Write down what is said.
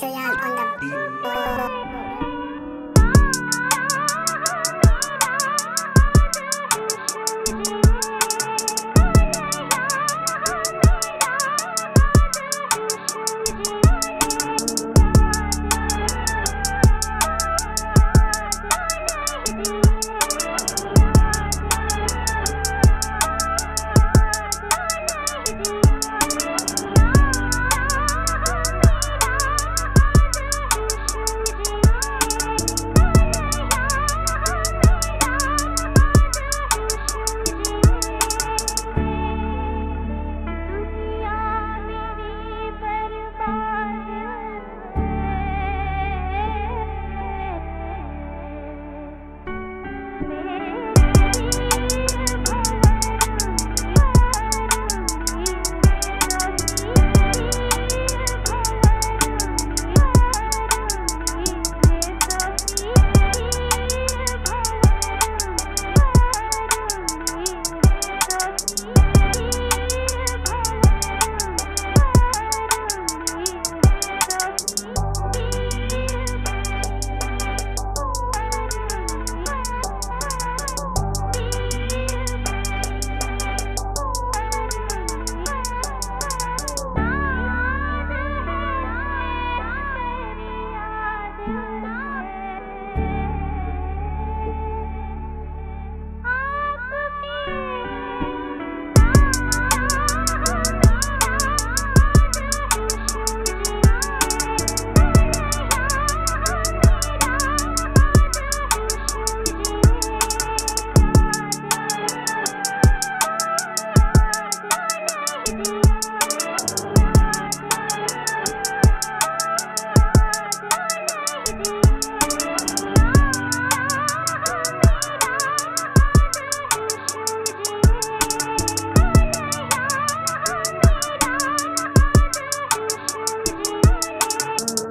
material on the